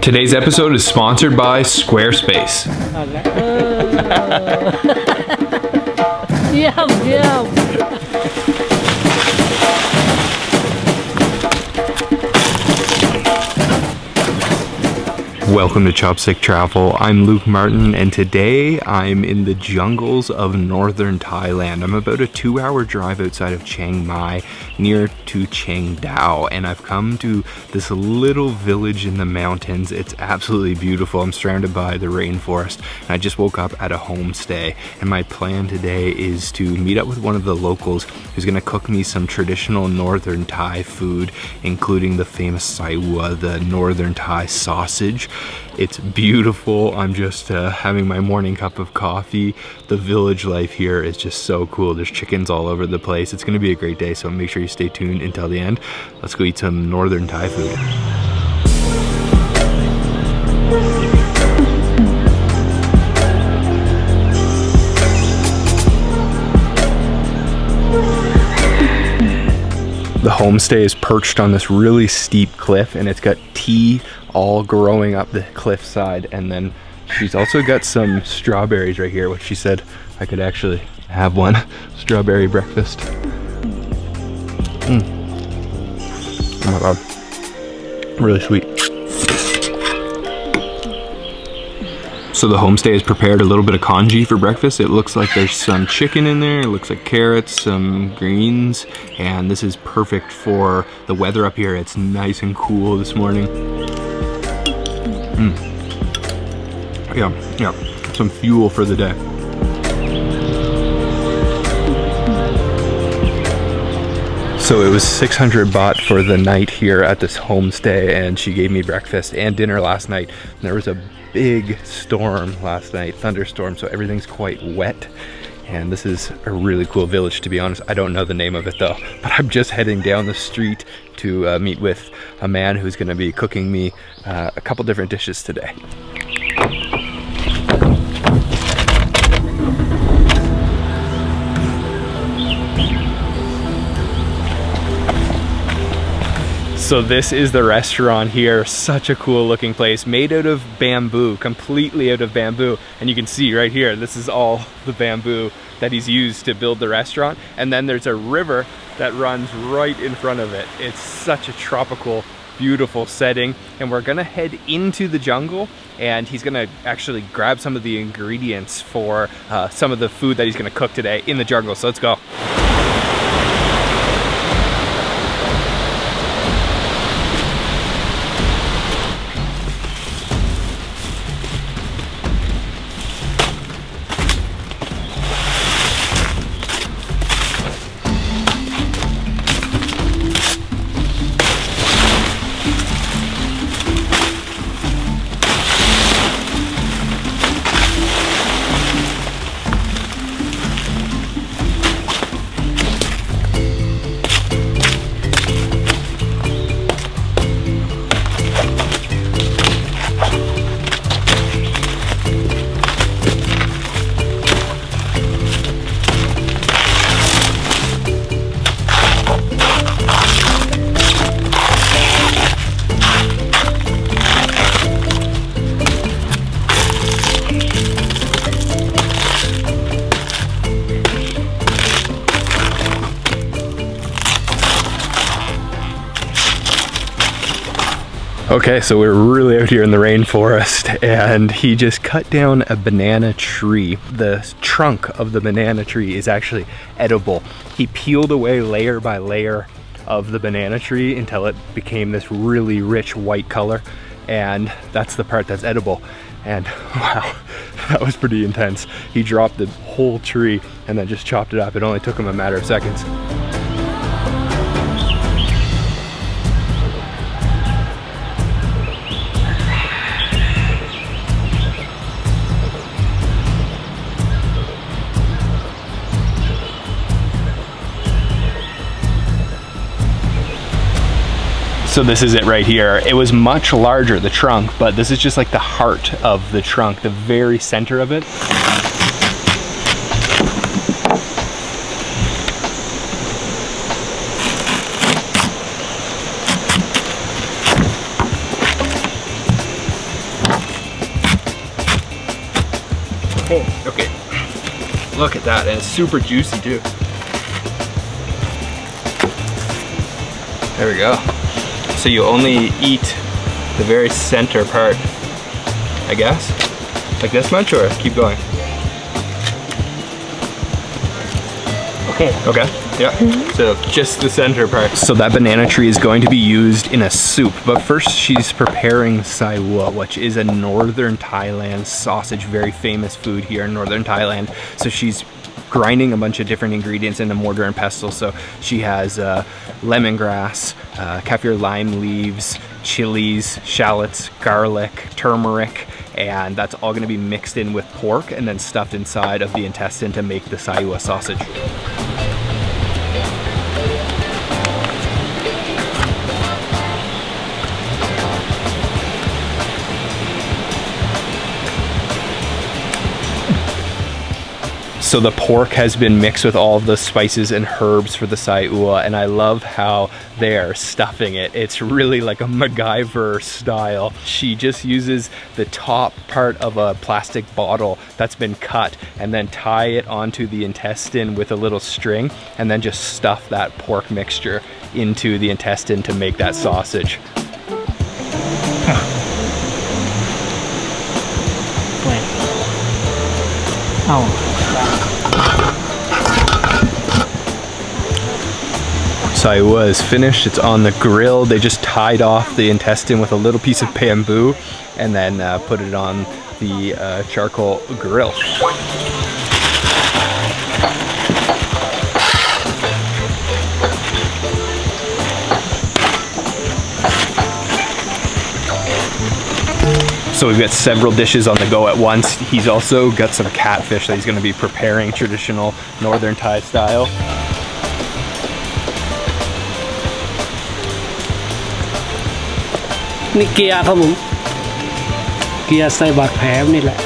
Today's episode is sponsored by Squarespace. Yum, yum. Welcome to Chopstick Travel. I'm Luke Martin, and today I'm in the jungles of northern Thailand. I'm about a two hour drive outside of Chiang Mai near to Chiang Dao, and I've come to this little village in the mountains. It's absolutely beautiful. I'm surrounded by the rainforest, and I just woke up at a homestay. And my plan today is to meet up with one of the locals who's gonna cook me some traditional northern Thai food, including the famous Sai Ua, the northern Thai sausage. It's beautiful. I'm just uh, having my morning cup of coffee. The village life here is just so cool. There's chickens all over the place. It's gonna be a great day, so make sure you stay tuned until the end. Let's go eat some northern Thai food. The homestay is perched on this really steep cliff and it's got tea all growing up the cliffside and then she's also got some strawberries right here which she said I could actually have one strawberry breakfast. Mm. Oh my god. Really sweet. So the homestay has prepared a little bit of congee for breakfast. It looks like there's some chicken in there. It looks like carrots, some greens, and this is perfect for the weather up here. It's nice and cool this morning. Mm. Yeah, yeah, some fuel for the day. So it was 600 baht for the night here at this homestay and she gave me breakfast and dinner last night. And there was a big storm last night, thunderstorm, so everything's quite wet. And this is a really cool village, to be honest. I don't know the name of it though, but I'm just heading down the street to uh, meet with a man who's gonna be cooking me uh, a couple different dishes today. So this is the restaurant here. Such a cool looking place made out of bamboo, completely out of bamboo. And you can see right here, this is all the bamboo that he's used to build the restaurant. And then there's a river that runs right in front of it. It's such a tropical, beautiful setting. And we're gonna head into the jungle and he's gonna actually grab some of the ingredients for uh, some of the food that he's gonna cook today in the jungle. So let's go. Okay, so we're really out here in the rainforest and he just cut down a banana tree. The trunk of the banana tree is actually edible. He peeled away layer by layer of the banana tree until it became this really rich white color and that's the part that's edible. And wow, that was pretty intense. He dropped the whole tree and then just chopped it up. It only took him a matter of seconds. So this is it right here. It was much larger, the trunk, but this is just like the heart of the trunk, the very center of it. Okay, look at that, and it's super juicy too. There we go. So you only eat the very center part, I guess? Like this much, or keep going? Okay. Okay, yeah. Mm-hmm. So just the center part. So that banana tree is going to be used in a soup, but first she's preparing sai ua, which is a northern Thailand sausage, very famous food here in northern Thailand. So she's grinding a bunch of different ingredients in a mortar and pestle. So she has uh, lemongrass, uh, kaffir lime leaves, chilies, shallots, garlic, turmeric, and that's all gonna be mixed in with pork and then stuffed inside of the intestine to make the sai ua sausage. So the pork has been mixed with all of the spices and herbs for the sai ua, and I love how they're stuffing it. It's really like a MacGyver style. She just uses the top part of a plastic bottle that's been cut and then tie it onto the intestine with a little string and then just stuff that pork mixture into the intestine to make that sausage. Wait. Oh. Sai ua is finished, it's on the grill. They just tied off the intestine with a little piece of bamboo and then uh, put it on the uh, charcoal grill. So we've got several dishes on the go at once. He's also got some catfish that he's gonna be preparing traditional Northern Thai style. นี่เกียร์ครับผม เกียร์ใส่บาดแผลนี่แหละ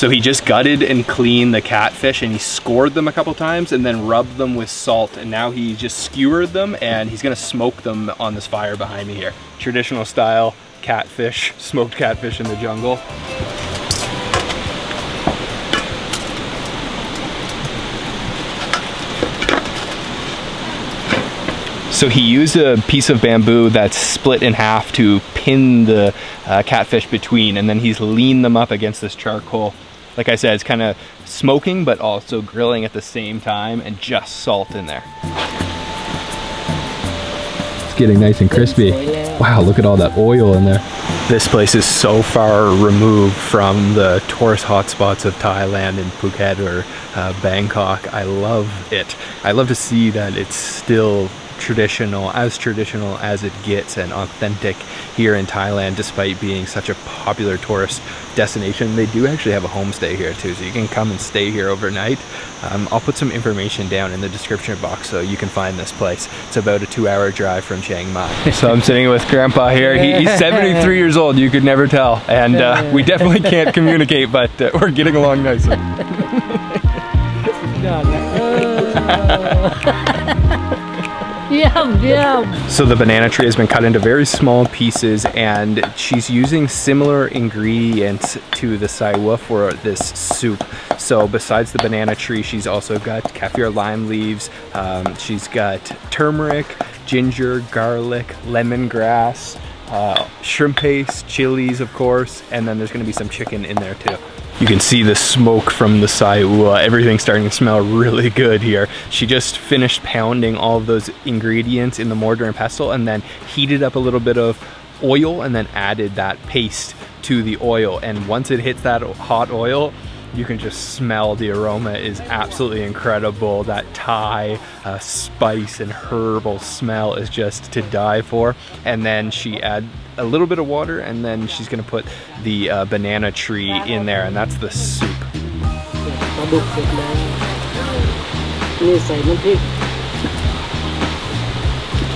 So he just gutted and cleaned the catfish and he scored them a couple times and then rubbed them with salt and now he just skewered them and he's gonna smoke them on this fire behind me here. Traditional style catfish, smoked catfish in the jungle. So he used a piece of bamboo that's split in half to pin the uh, catfish between, and then he's leaned them up against this charcoal. Like I said, it's kind of smoking, but also grilling at the same time, and just salt in there. It's getting nice and crispy. Wow, look at all that oil in there. This place is so far removed from the tourist hotspots of Thailand and Phuket or uh, Bangkok. I love it. I love to see that it's still traditional, as traditional as it gets and authentic here in Thailand despite being such a popular tourist destination. They do actually have a homestay here too, so you can come and stay here overnight. Um, I'll put some information down in the description box so you can find this place. It's about a two hour drive from Chiang Mai. so I'm sitting with Grandpa here. He, he's 73 years old, you could never tell. And uh, we definitely can't communicate, but uh, we're getting along nicely. Yum, yum. So the banana tree has been cut into very small pieces and she's using similar ingredients to the sai ua for this soup. So besides the banana tree, she's also got kaffir lime leaves, um, she's got turmeric, ginger, garlic, lemongrass, uh, shrimp paste, chilies of course, and then there's gonna be some chicken in there too. You can see the smoke from the sai ua. Everything's starting to smell really good here. She just finished pounding all of those ingredients in the mortar and pestle and then heated up a little bit of oil and then added that paste to the oil. And once it hits that hot oil, you can just smell the aroma is absolutely incredible. That Thai uh, spice and herbal smell is just to die for. And then she add a little bit of water and then she's gonna put the uh, banana tree in there and that's the soup.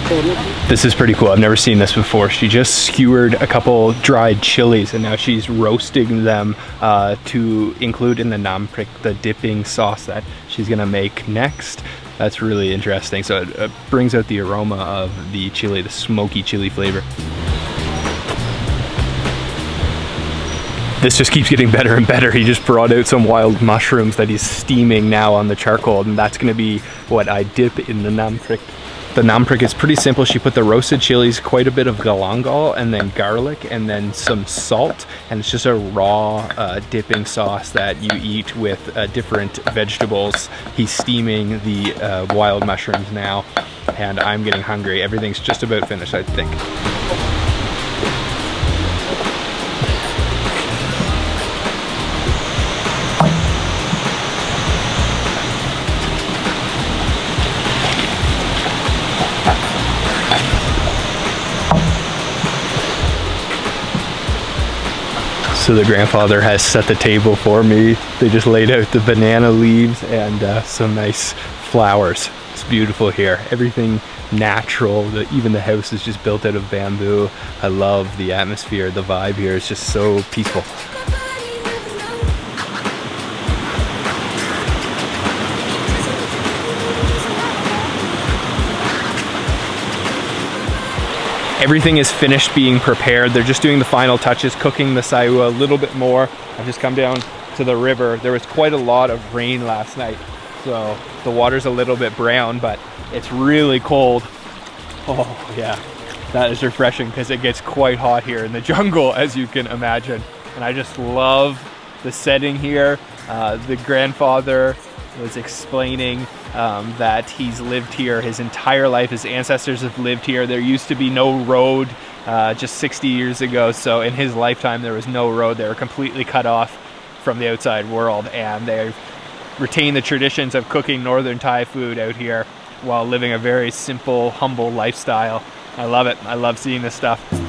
This is pretty cool. I've never seen this before. She just skewered a couple dried chilies and now she's roasting them uh, to include in the nam prik, the dipping sauce that she's gonna make next. That's really interesting. So it, brings out the aroma of the chili, the smoky chili flavor. this just keeps getting better and better. He just brought out some wild mushrooms that he's steaming now on the charcoal, and that's gonna be what I dip in the nam prik. The nam prik is pretty simple. She put the roasted chilies, quite a bit of galangal, and then garlic, and then some salt. And it's just a raw uh, dipping sauce that you eat with uh, different vegetables. He's steaming the uh, wild mushrooms now, and I'm getting hungry. Everything's just about finished, I think. So the grandfather has set the table for me. They just laid out the banana leaves and uh, some nice flowers. It's beautiful here. Everything natural. The, even the house is just built out of bamboo. I love the atmosphere. The vibe here is just so peaceful. Everything is finished being prepared. They're just doing the final touches, cooking the sai ua a little bit more. I've just come down to the river. There was quite a lot of rain last night, so the water's a little bit brown, but it's really cold. Oh yeah, that is refreshing because it gets quite hot here in the jungle, as you can imagine. And I just love the setting here. Uh, the grandfather was explaining um, that he's lived here his entire life. His ancestors have lived here. There used to be no road uh, just 60 years ago. So in his lifetime, there was no road. They were completely cut off from the outside world. And they retain the traditions of cooking northern Thai food out here while living a very simple, humble lifestyle. I love it. I love seeing this stuff.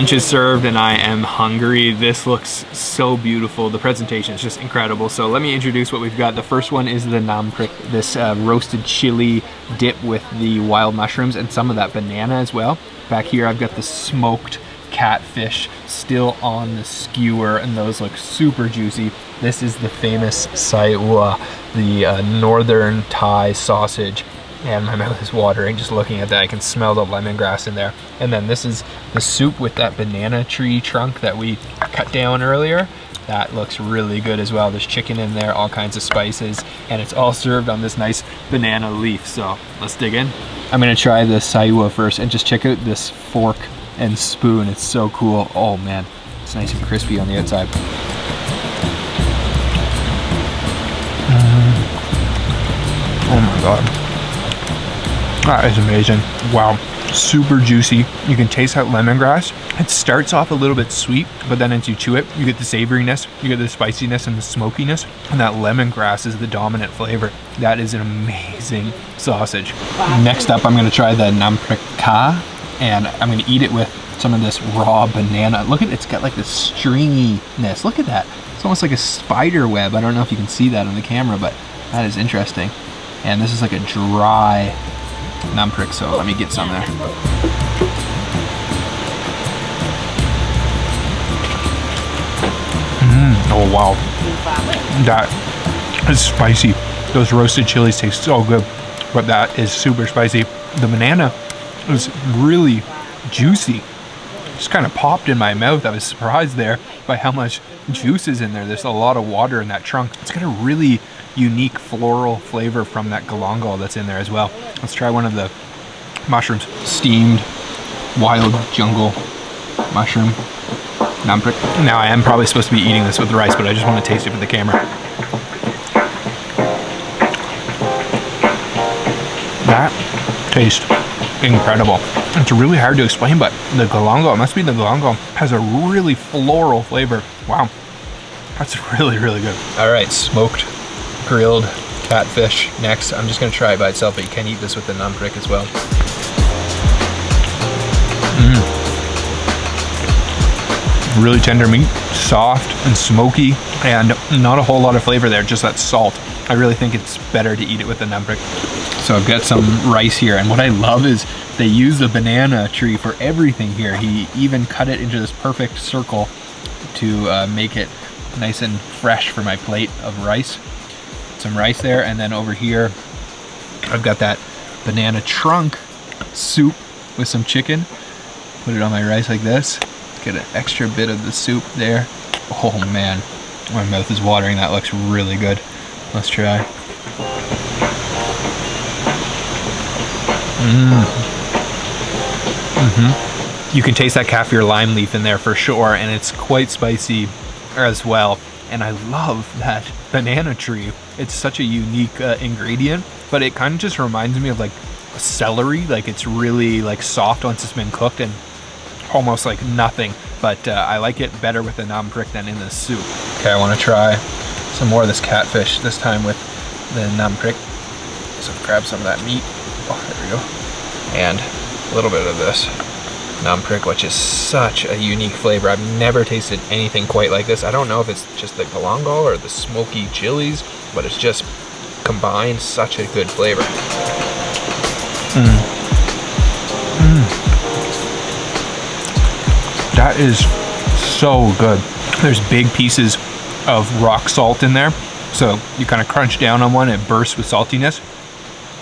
Lunch is served and I am hungry. This looks so beautiful. The presentation is just incredible. So let me introduce what we've got. The first one is the nam prik, this uh, roasted chili dip with the wild mushrooms and some of that banana as well. Back here I've got the smoked catfish still on the skewer and those look super juicy. This is the famous sai ua, the uh, northern Thai sausage and my mouth is watering just looking at that. I can smell the lemongrass in there. And then this is the soup with that banana tree trunk that we cut down earlier. That looks really good as well. There's chicken in there, all kinds of spices, and it's all served on this nice banana leaf. So let's dig in. I'm gonna try the sai ua first and just check out this fork and spoon. It's so cool. Oh man, it's nice and crispy on the outside. Mm. Oh my God. That is amazing. Wow. Super juicy. You can taste that lemongrass. It starts off a little bit sweet, but then as you chew it, you get the savoriness, you get the spiciness and the smokiness, and that lemongrass is the dominant flavor. That is an amazing sausage. Next up, I'm gonna try the nam prik and I'm gonna eat it with some of this raw banana. Look at it, it's got like this stringiness. Look at that. It's almost like a spider web. I don't know if you can see that on the camera, but that is interesting. And this is like a dry nam prik, so let me get some there. Mm, oh wow, that is spicy. Those roasted chilies taste so good, but that is super spicy. The banana is really juicy. Just kind of popped in my mouth. I was surprised there by how much juice is in there. There's a lot of water in that trunk. It's got a really unique floral flavor from that galangal that's in there as well. Let's try one of the mushrooms. Steamed wild jungle mushroom. Now I am probably supposed to be eating this with the rice, but I just want to taste it for the camera. That tastes incredible. It's really hard to explain, but the galangal, it must be the galangal, has a really floral flavor. Wow. That's really, really good. All right, smoked grilled catfish next. I'm just gonna try it by itself, but you can eat this with the prik as well. Mm. Really tender meat, soft and smoky, and not a whole lot of flavor there, just that salt. I really think it's better to eat it with the naan. So I've got some rice here, and what I love is they use the banana tree for everything here. He even cut it into this perfect circle to uh, make it nice and fresh for my plate of rice. Some rice there, and then over here, I've got that banana trunk soup with some chicken. Put it on my rice like this. Get an extra bit of the soup there. Oh man, my mouth is watering. That looks really good. Let's try. Mmm. Mm-hmm. You can taste that kaffir lime leaf in there for sure, and it's quite spicy as well. And I love that banana tree. It's such a unique uh, ingredient, but it kind of just reminds me of like celery. Like it's really like soft once it's been cooked and almost like nothing. But uh, I like it better with the nam prik than in the soup. Okay, I want to try some more of this catfish, this time with the nam prik. So grab some of that meat. Oh, there we go. And a little bit of this nam prik, which is such a unique flavor. I've never tasted anything quite like this. I don't know if it's just the galangal or the smoky chilies, but it's just combined such a good flavor. Mm. Mm. That is so good. There's big pieces of rock salt in there. So you kind of crunch down on one, it bursts with saltiness.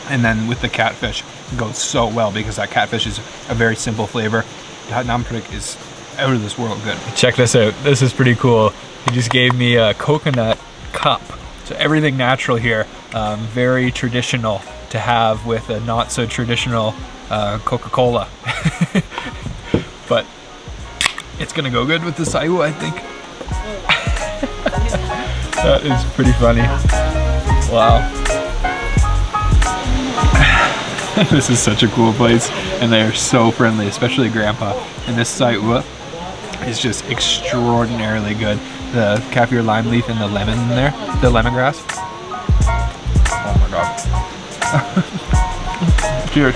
And then with the catfish, it goes so well because that catfish is a very simple flavor. That nam prik is out of this world good. Check this out. This is pretty cool. He just gave me a coconut cup. So everything natural here, um, very traditional to have with a not so traditional uh, Coca-Cola. but it's gonna go good with the Sai ua, I think. that is pretty funny. Wow. this is such a cool place and they're so friendly, especially Grandpa. And this Sai ua is just extraordinarily good. The kaffir lime leaf and the lemon in there, the lemongrass. Oh my god. Cheers.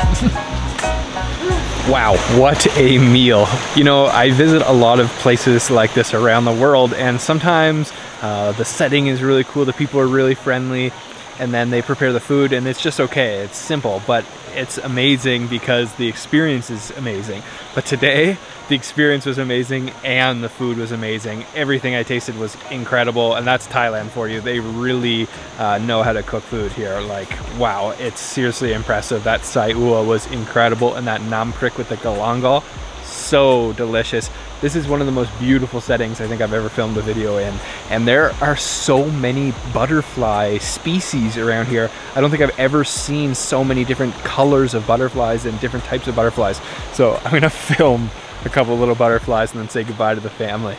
wow, what a meal. You know, I visit a lot of places like this around the world and sometimes uh, the setting is really cool, the people are really friendly, and then they prepare the food and it's just okay, it's simple, but it's amazing because the experience is amazing. But today, the experience was amazing and the food was amazing. Everything I tasted was incredible and that's Thailand for you. They really uh, know how to cook food here. Like, wow, it's seriously impressive. That sai ua was incredible and that nam prik with the galangal, so delicious. This is one of the most beautiful settings I think I've ever filmed a video in. And there are so many butterfly species around here. I don't think I've ever seen so many different colors of butterflies and different types of butterflies. So I'm gonna film a couple little butterflies and then say goodbye to the family.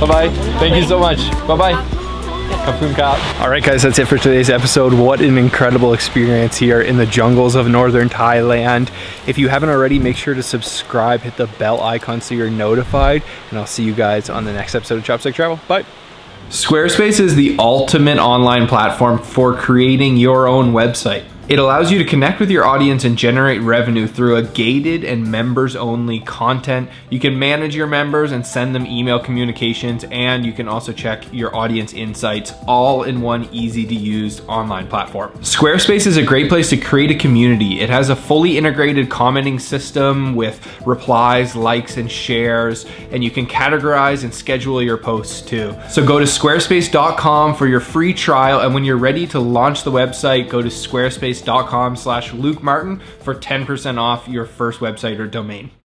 Bye bye thank you so much. Bye bye all right guys that's it for today's episode. What an incredible experience here in the jungles of northern thailand. If you haven't already make sure to subscribe hit the bell icon so you're notified and i'll see you guys on the next episode of chopstick travel. Bye. Squarespace is the ultimate online platform for creating your own website. It allows you to connect with your audience and generate revenue through a gated and members only content. You can manage your members and send them email communications, and you can also check your audience insights all in one easy to use online platform. Squarespace is a great place to create a community. It has a fully integrated commenting system with replies, likes, and shares, and you can categorize and schedule your posts too. So go to squarespace.com for your free trial, and when you're ready to launch the website, go to squarespace.com slash Luke Martin for 10% off your first website or domain.